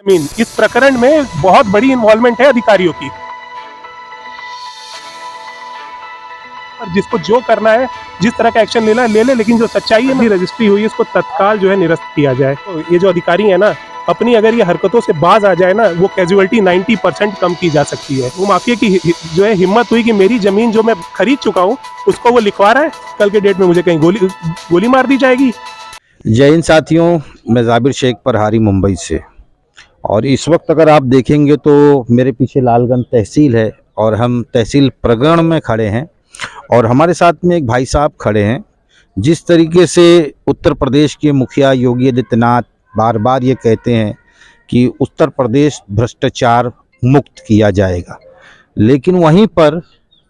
ज़मीन इस प्रकरण में बहुत बड़ी इन्वॉल्वमेंट है अधिकारियों की। जिसको जो करना है, जिस तरह का एक्शन लेना है, ले ले, लेकिन जो सच्चाई है रजिस्ट्री हुई इसको तत्काल जो है निरस्त किया जाए। तो ये जो अधिकारी है ना, अपनी अगर ये हरकतों से बाज आ जाए ना, वो कैजुअलिटी 90 परसेंट कम की जा सकती है। वो माफिया की जो है हिम्मत हुई कि मेरी ज़मीन जो मैं खरीद चुका हूँ, उसको वो लिखवा रहा है, कल के डेट में मुझे कहीं गोली गोली मार दी जाएगी। जय हिंद साथियों, मैं जाबिर शेख परहारी मुंबई से। और इस वक्त अगर आप देखेंगे तो मेरे पीछे लालगंज तहसील है और हम तहसील प्रगण में खड़े हैं और हमारे साथ में एक भाई साहब खड़े हैं। जिस तरीके से उत्तर प्रदेश के मुखिया योगी आदित्यनाथ बार बार ये कहते हैं कि उत्तर प्रदेश भ्रष्टाचार मुक्त किया जाएगा। लेकिन वहीं पर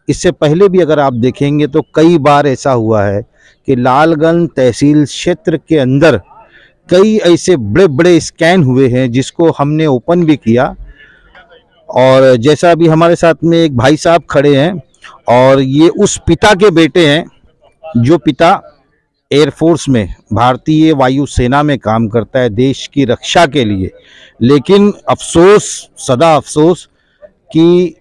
इससे पहले भी अगर आप देखेंगे तो कई बार ऐसा हुआ है कि लालगंज तहसील क्षेत्र के अंदर कई ऐसे बड़े बड़े स्कैन हुए हैं जिसको हमने ओपन भी किया। और जैसा अभी हमारे साथ में एक भाई साहब खड़े हैं और ये उस पिता के बेटे हैं, जो पिता एयरफोर्स में, भारतीय वायुसेना में काम करता है देश की रक्षा के लिए। लेकिन अफसोस, सदा अफसोस कि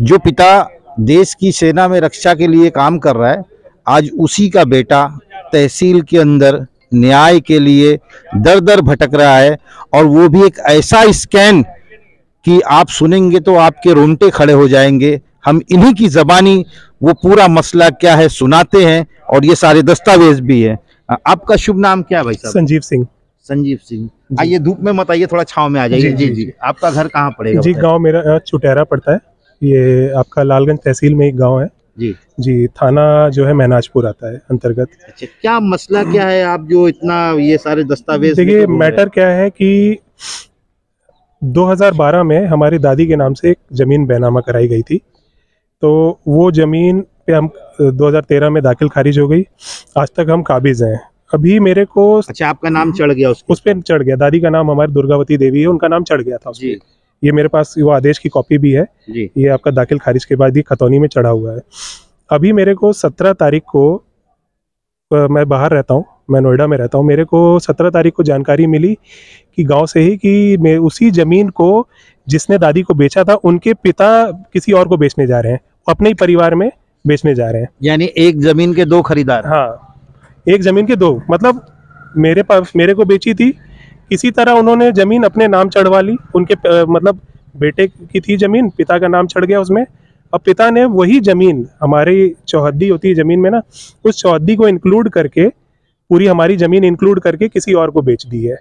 जो पिता देश की सेना में रक्षा के लिए काम कर रहा है, आज उसी का बेटा तहसील के अंदर न्याय के लिए दर दर भटक रहा है और वो भी एक ऐसा स्कैन कि आप सुनेंगे तो आपके रोंगटे खड़े हो जाएँगे। हम इन्हीं की जबानी वो पूरा मसला क्या है सुनाते हैं और ये सारे दस्तावेज़ भी है। आपका शुभ नाम क्या है भाई साहब? संजीव सिंह। संजीव सिंह। आइए धूप में मत आइए थोड़ा छाव में आ जाइए। जी, जी जी, जी। आपका घर कहाँ पड़ेगा जी? गाँव मेरा चुटेरा पड़ता है। ये आपका लालगंज तहसील में एक गाँव है। जी। जी थाना जो है महनाजपुर आता है अंतर्गत। अच्छा क्या मसला क्या है? आप जो इतना ये सारे दस्तावेज़ देखिए हैं? मैटर क्या है कि 2012 में हमारी दादी के नाम से एक ज़मीन बैनामा कराई गई थी। तो वो ज़मीन पे हम अ, 2013 में दाखिल खारिज हो गई। आज तक हम काबिज हैं। अभी मेरे को अच्छा आपका नाम चढ़ गया उस पर चढ़ गया। दादी का नाम हमारी दुर्गावती देवी है उनका नाम चढ़ गया था उस जी। पे ये मेरे पास वो आदेश की कॉपी भी है। जी। ये आपका दाखिल खारिज के बाद ये खतौनी में चढ़ा हुआ है। अभी मेरे को सत्रह तारीख को मैं बाहर रहता हूँ मैं नोएडा में रहता हूँ। मेरे को सत्रह तारीख को जानकारी मिली कि गाँव से ही कि मैं उसी ज़मीन को जिसने दादी को बेचा था उनके पिता किसी और को बेचने जा रहे हैं। अपने ही परिवार में बेचने जा रहे हैं। यानी एक ज़मीन के दो खरीदार। हाँ एक ज़मीन के दो। मतलब मेरे पास मेरे को बेची थी किसी तरह उन्होंने ज़मीन अपने नाम चढ़वा ली। उनके मतलब बेटे की थी ज़मीन पिता का नाम चढ़ गया उसमें। अब पिता ने वही ज़मीन हमारी चौहद्दी होती है ज़मीन में ना उस चौहद्दी को इंक्लूड करके पूरी हमारी ज़मीन इंक्लूड करके किसी और को बेच दी है।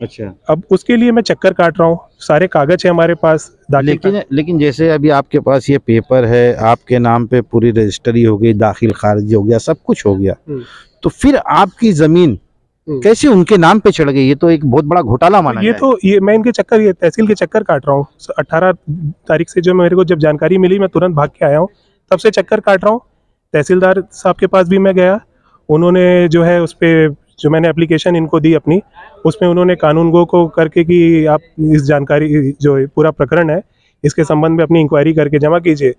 अच्छा। अब उसके लिए मैं चक्कर काट रहा हूँ। सारे कागज़ है हमारे पास लेकिन लेकिन जैसे अभी आपके पास ये पेपर है आपके नाम पे पूरी रजिस्ट्री हो गई दाखिल खारिज हो गया सब कुछ हो गया। हम्म। तो फिर आपकी ज़मीन। कैसे उनके नाम पे चढ़ गई? ये तो एक बहुत बड़ा घोटाला माना ये तो ये मैं इनके चक्कर ये तहसील के चक्कर काट रहा हूँ। अट्ठारह तारीख से जो मेरे को जब जानकारी मिली मैं तुरंत भाग के आया हूँ। तब से चक्कर काट रहा हूँ। तहसीलदार साहब के पास भी मैं गया। उन्होंने जो है उस पर जो मैंने एप्लीकेशन इनको दी अपनी उसमें उन्होंने कानून गो को करके कि आप इस जानकारी जो पूरा प्रकरण है इसके संबंध में अपनी इंक्वायरी करके जमा कीजिए।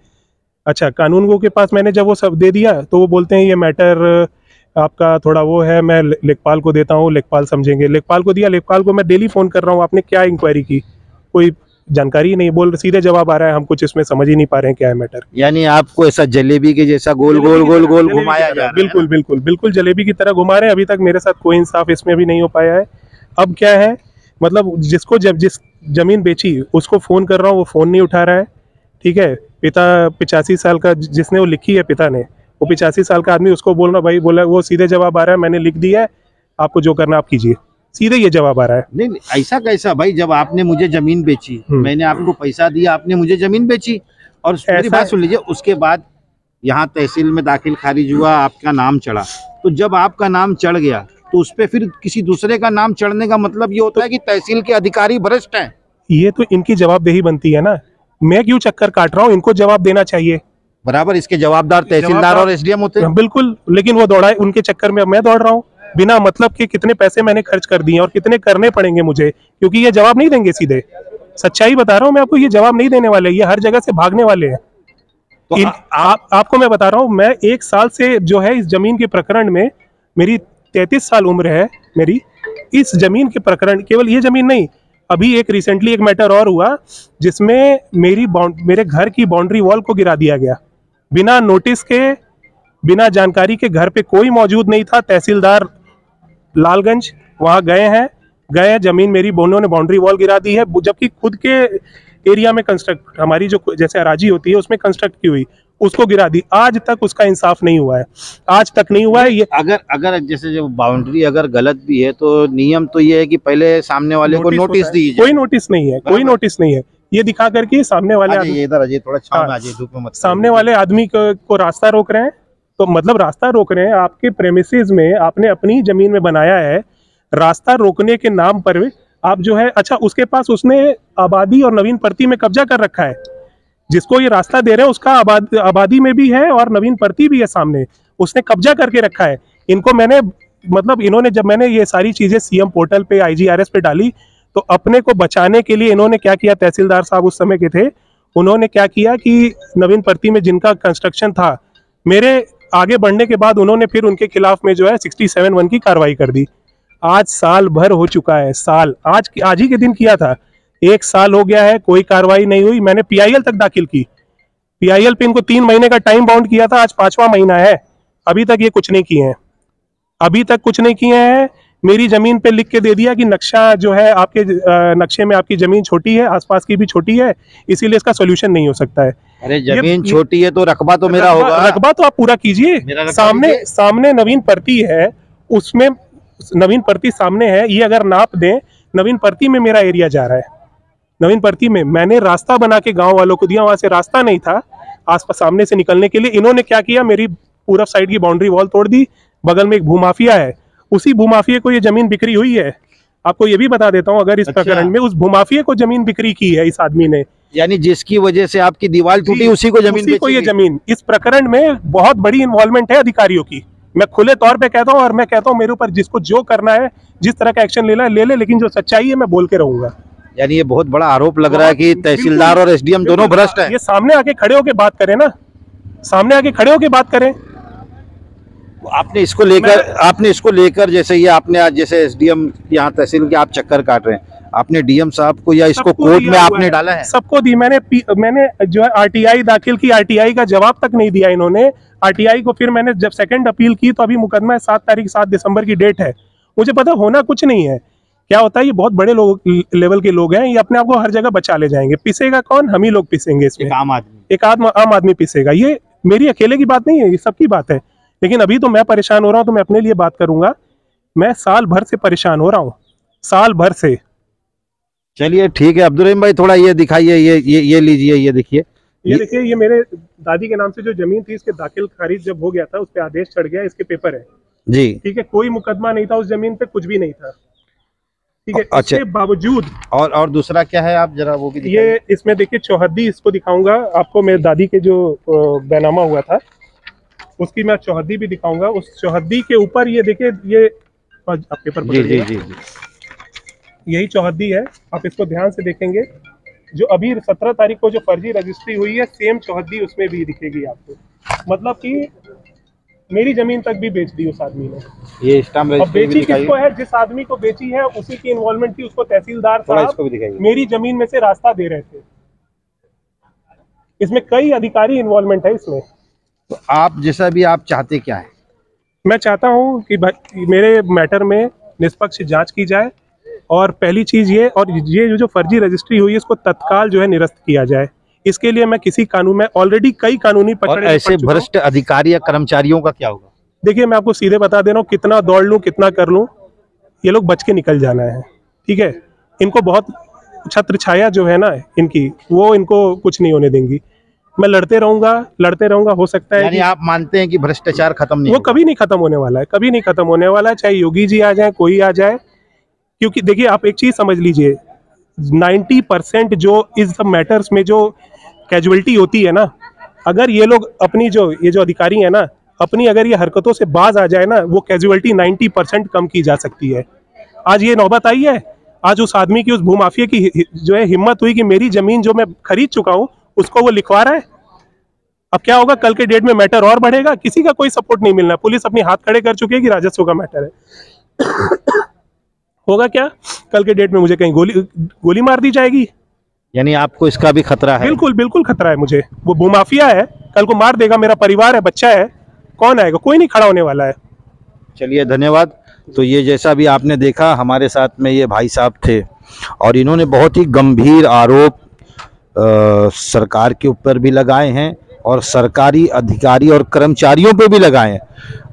अच्छा कानून गो के पास मैंने जब वो सब दे दिया तो वो बोलते हैं ये मैटर आपका थोड़ा वो है मैं लेखपाल को देता हूँ लेखपाल समझेंगे। लेखपाल को दिया लेखपाल को मैं डेली फ़ोन कर रहा हूँ आपने क्या इंक्वायरी की? कोई जानकारी ही नहीं बोल सीधे जवाब आ रहा है हम कुछ इसमें समझ ही नहीं पा रहे हैं क्या है मैटर यानी आपको ऐसा जलेबी के जैसा गोल गोल गोल गोल घुमाया जा रहा है। बिल्कुल बिल्कुल बिल्कुल जलेबी की तरह घुमा रहे हैं अभी तक मेरे साथ कोई इंसाफ इसमें भी नहीं हो पाया है। अब क्या है मतलब जिसको जब जिस ज़मीन बेची उसको फ़ोन कर रहा हूँ वो फ़ोन नहीं उठा रहा है ठीक है? पिता पिचासी साल का जिसने वो लिखी है पिता ने वो पिचासी साल का आदमी उसको बोलना भाई बोला वो सीधे जवाब आ रहा है मैंने लिख दिया है आपको जो करना आप कीजिए। सीधे ये जवाब आ रहा है। नहीं नहीं, ऐसा कैसा? भाई जब आपने मुझे ज़मीन बेची हम्म। मैंने आपको पैसा दिया आपने मुझे ज़मीन बेची और मेरी बात सुन लीजिए उसके बाद यहाँ तहसील में दाखिल खारिज हुआ आपका नाम चढ़ा। तो जब आपका नाम चढ़ गया तो उस पर फिर किसी दूसरे का नाम चढ़ने का मतलब ये होता है कि तहसील के अधिकारी भ्रष्ट हैं। ये तो इनकी जवाबदेही बनती है ना। मैं क्यों चक्कर काट रहा हूँ? इनको जवाब देना चाहिए। बराबर इसके जवाबदार तहसीलदार और एसडीएम होते हैं। बिल्कुल लेकिन वो दौड़ाए उनके चक्कर में मैं दौड़ रहा हूँ। बिना मतलब के कितने पैसे मैंने खर्च कर दिए और कितने करने पड़ेंगे मुझे क्योंकि ये जवाब नहीं देंगे सीधे। सच्चाई बता रहा हूँ मैं आपको ये जवाब नहीं देने वाले ये हर जगह से भागने वाले हैं। तो इन, आ- आप आपको मैं बता रहा हूँ मैं एक साल से जो है इस ज़मीन के प्रकरण में मेरी तैतीस साल उम्र है मेरी इस ज़मीन के प्रकरण केवल ये ज़मीन नहीं अभी एक रिसेंटली एक मैटर और हुआ जिसमें मेरी मेरे घर की बाउंड्री वॉल को गिरा दिया गया। बिना नोटिस के बिना जानकारी के घर पे कोई मौजूद नहीं था। तहसीलदार लालगंज वहाँ गए हैं। गए हैं ज़मीन मेरी बोनों ने बाउंड्री वॉल गिरा दी है। जबकि खुद के एरिया में कंस्ट्रक्ट हमारी जो जैसे अराजी होती है उसमें कंस्ट्रक्ट की हुई उसको गिरा दी। आज तक उसका इंसाफ नहीं हुआ है। आज तक नहीं हुआ है ये अगर अगर जैसे जो बाउंड्री अगर गलत भी है तो नियम तो ये है कि पहले सामने वाले को नोटिस दी कोई नोटिस नहीं है कोई नोटिस नहीं है। ये दिखा करके सामने वाले आदमी- इधर थोड़ा छांव में हाँ। धूप में मत सामने वाले आदमी को, को रास्ता रोक रहे हैं। तो मतलब रास्ता रोक रहे हैं आपके प्रेमिसेस में आपने अपनी ज़मीन में बनाया है। रास्ता रोकने के नाम पर आप जो है अच्छा उसके पास उसने आबादी और नवीन परती में कब्जा कर रखा है। जिसको ये रास्ता दे रहे हैं उसका आबाद आबादी में भी है और नवीन परती भी है सामने। उसने कब्जा करके रखा है। इनको मैंने मतलब इन्होंने जब मैंने ये सारी चीज़ें सीएम पोर्टल पे आईजीआरएस पे डाली तो अपने को बचाने के लिए इन्होंने क्या किया? तहसीलदार साहब उस समय के थे। उन्होंने क्या किया कि नवीन परती में जिनका कंस्ट्रक्शन था, मेरे आगे बढ़ने के बाद उन्होंने फिर उनके खिलाफ में जो है सिक्सटी सेवन वन की कार्रवाई कर दी। आज साल भर हो चुका है, साल। आज आज ही के दिन किया था। एक साल हो गया है, कोई कार्रवाई नहीं हुई। मैंने पीआईएल तक दाखिल की। पीआईएल पे इनको तीन महीने का टाइम बाउंड किया था, आज पांचवा महीना है। अभी तक ये कुछ नहीं किए हैं। अभी तक कुछ नहीं किए हैं। मेरी ज़मीन पे लिख के दे दिया कि नक्शा जो है आपके नक्शे में आपकी ज़मीन छोटी है आसपास की भी छोटी है इसीलिए इसका सोल्यूशन नहीं हो सकता है। अरे ज़मीन छोटी है तो रकबा तो मेरा होगा। रकबा तो आप पूरा कीजिए। सामने सामने नवीन परती है उसमें नवीन परती सामने है ये अगर नाप दें नवीन परती में मेरा एरिया जा रहा है। नवीन परती में मैंने रास्ता बना के गाँव वालों को दिया वहाँ से रास्ता नहीं था आसपास सामने से निकलने के लिए इन्होंने क्या किया मेरी पूरब साइड की बाउंड्री वॉल तोड़ दी बगल में एक भूमाफिया है उसी भूमाफिया को ये ज़मीन बिक्री हुई है। आपको ये भी बता देता हूँ अगर इस अच्छा। प्रकरण में उस भूमाफिया को ज़मीन बिक्री की है इस आदमी ने। यानी जिसकी वजह से आपकी दीवार टूटी उसी को ज़मीन उसी को ये ज़मीन। इस प्रकरण में बहुत बड़ी इन्वॉल्वमेंट है अधिकारियों की। मैं खुले तौर पे कहता हूँ और मैं कहता हूँ मेरे ऊपर जिसको जो करना है जिस तरह का एक्शन लेना है ले ले लेकिन जो सच्चाई है मैं बोल के रहूँगा। यानी ये बहुत बड़ा आरोप लग रहा है कि तहसीलदार और एसडीएम दोनों भ्रष्ट हैं। ये सामने आके खड़े होके बात करें ना। सामने आके खड़े होके बात करें। आपने इसको लेकर आपने इसको लेकर जैसे ये आपने आज जैसे एसडीएम यहाँ तहसील के आप चक्कर काट रहे हैं। आपने डीएम साहब को या इसको कोर्ट में आपने है। डाला है? सबको दी। मैंने मैंने जो है आरटीआई दाखिल की आरटीआई का जवाब तक नहीं दिया इन्होंने। आरटीआई को फिर मैंने जब सेकंड अपील की तो अभी मुकदमा सात तारीख सात दिसंबर की डेट है। मुझे पता होना कुछ नहीं है। क्या होता है ये बहुत बड़े लोग लेवल के लोग हैं ये अपने आप को हर जगह बचा ले जाएँगे। पिसेगा कौन? हम ही लोग पिसेंगे इसमें। एक आम आदमी। एक आम आदमी पिसेगा। ये मेरी अकेले की बात नहीं है ये सबकी बात है। लेकिन अभी तो मैं परेशान हो रहा हूँ तो मैं अपने लिए बात करूँगा। मैं साल भर से परेशान हो रहा हूँ साल भर से। चलिए ठीक है अब्दुल रहीम भाई थोड़ा ये दिखाइए ये ये ये लीजिए ये देखिए। ये देखिए ये मेरे दादी के नाम से जो ज़मीन थी इसके दाखिल खारिज जब हो गया था उस पर आदेश चढ़ गया इसके पेपर है। जी। ठीक है कोई मुकदमा नहीं था उस ज़मीन पे कुछ भी नहीं था। ठीक है अच्छा। बावजूद और और दूसरा क्या है आप जरा वो भी ये इसमें देखिए चौहद्दी इसको दिखाऊँगा आपको मेरे दादी के जो बैनामा हुआ था। उसकी मैं चौहदी भी दिखाऊँगा। उस चौहदी के ऊपर ये देखिए ये पेपर जी जी जी जी। यही चौहदी है। आप इसको ध्यान से देखेंगे। जो अभी सत्रह तारीख को जो फर्जी रजिस्ट्री हुई है सेम चौहदी उसमें भी दिखेगी आपको। मतलब कि मेरी ज़मीन तक भी बेच दी उस आदमी ने। ये स्टाम्प अब बेची किसको है? जिस आदमी को बेची है उसी की इन्वॉल्वमेंट थी उसको तहसीलदार साहब मेरी ज़मीन में से रास्ता दे रहे थे। इसमें कई अधिकारी इन्वॉल्वमेंट है इसमें। तो आप जैसा भी आप चाहते क्या है? मैं चाहता हूँ कि भाई मेरे मैटर में निष्पक्ष जाँच की जाए और पहली चीज़ ये और ये जो फर्जी रजिस्ट्री हुई है इसको तत्काल जो है निरस्त किया जाए। इसके लिए मैं किसी कानून में ऑलरेडी कई कानूनी और पकड़े ऐसे भ्रष्ट अधिकारी या कर्मचारियों का क्या होगा? देखिए मैं आपको सीधे बता दे रहा हूँ कितना दौड़ लूँ कितना कर लूँ ये लोग बच के निकल जाना है ठीक है? इनको बहुत छत्र छाया जो है ना इनकी वो इनको कुछ नहीं होने देंगी। मैं लड़ते रहूँगा लड़ते रहूँगा हो सकता है यानी आप मानते हैं कि भ्रष्टाचार खत्म नहीं वो कभी नहीं खत्म होने वाला है कभी नहीं खत्म होने वाला है चाहे योगी जी आ जाए कोई आ जाए। क्योंकि देखिए आप एक चीज़ समझ लीजिए 90 परसेंट जो इस सब मैटर्स में जो कैजुअलिटी होती है ना अगर ये लोग अपनी जो ये जो अधिकारी है ना अपनी अगर ये हरकतों से बाज आ जाए ना वो कैजुअलिटी 90 परसेंट कम की जा सकती है। आज ये नौबत आई है आज उस आदमी की उस भूमाफिया की जो है हिम्मत हुई कि मेरी ज़मीन जो मैं खरीद चुका हूँ उसको वो लिखवा रहा है। अब क्या होगा कल के डेट में मैटर और बढ़ेगा? किसी का कोई सपोर्ट नहीं मिलना। पुलिस अपनी हाथ खड़े कर चुकी है कि राजस्व का मैटर है। होगा क्या? कल के डेट में मुझे कहीं गोली गोली मार दी जाएगी? यानी आपको इसका भी खतरा है। बिल्कुल बिल्कुल खतरा है मुझे। वो भूमाफिया है कल को मार देगा मेरा परिवार है बच्चा है। कौन आएगा? कोई नहीं खड़ा होने वाला है। चलिए धन्यवाद। तो ये जैसा भी आपने देखा हमारे साथ में ये भाई साहब थे और इन्होंने बहुत ही गंभीर आरोप सरकार के ऊपर भी लगाए हैं और सरकारी अधिकारी और कर्मचारियों पे भी लगाए हैं।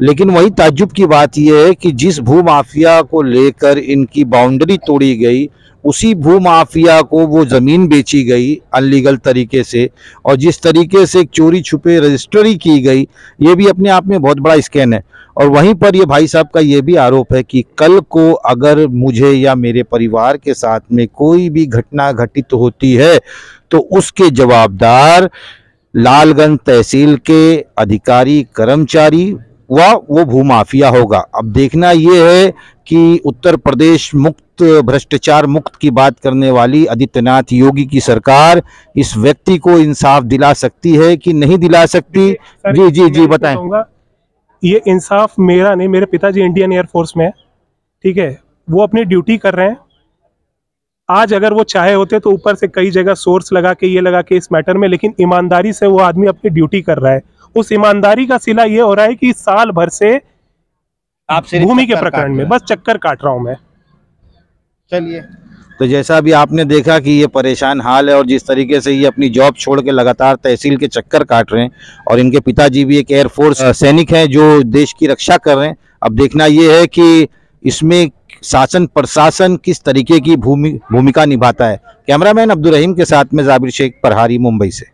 लेकिन वही ताज्जुब की बात यह है कि जिस भू माफिया को लेकर इनकी बाउंड्री तोड़ी गई उसी भू माफिया को वो ज़मीन बेची गई अनलीगल तरीके से, और जिस तरीके से चोरी छुपे रजिस्ट्री की गई, ये भी अपने आप में बहुत बड़ा स्कैन है। और वहीं पर ये भाई साहब का ये भी आरोप है कि कल को अगर मुझे या मेरे परिवार के साथ में कोई भी घटना घटित होती है तो उसके जवाबदार लालगंज तहसील के अधिकारी, कर्मचारी वो भूमाफिया होगा। अब देखना ये है कि उत्तर प्रदेश मुक्त भ्रष्टाचार मुक्त की बात करने वाली आदित्यनाथ योगी की सरकार इस व्यक्ति को इंसाफ दिला सकती है कि नहीं दिला सकती? जी जी जी बताएँ। ये इंसाफ मेरा नहीं मेरे पिताजी इंडियन एयरफोर्स में है ठीक है? वो अपनी ड्यूटी कर रहे हैं। आज अगर वो चाहे होते तो ऊपर से कई जगह सोर्स लगा के ये लगा के इस मैटर में लेकिन ईमानदारी से वो आदमी अपनी ड्यूटी कर रहा है। उस ईमानदारी का सिला ये हो रहा है कि साल भर से आप भूमि के प्रकरण में बस चक्कर काट रहा हूँ मैं। चलिए। तो जैसा अभी आपने देखा कि ये परेशान हाल है और जिस तरीके से ये अपनी जॉब छोड़ के लगातार तहसील के चक्कर काट रहे हैं और इनके पिताजी भी एक एयरफोर्स सैनिक हैं जो देश की रक्षा कर रहे हैं। अब देखना ये है कि इसमें शासन प्रशासन किस तरीके की भूमि, भूमिका निभाता है। कैमरामैन अब्दुल रहीम के साथ में जाबिर शेख, परहारी, मुंबई से।